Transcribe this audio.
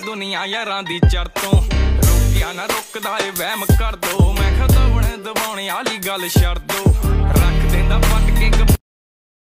ਆ ਦੁਨੀਆ ਯਾਰਾਂ ਦੀ ਚਰਤੋਂ। ਰੋਕਿਆ ਨਾ ਰੁਕਦਾ ਏ ਵਹਿਮ ਕਰ ਦੋ। ਮੈਂ ਖਤਵਣ ਦਵਾਉਣੇ ਵਾਲੀ ਗੱਲ ਛੱਡ ਦੋ।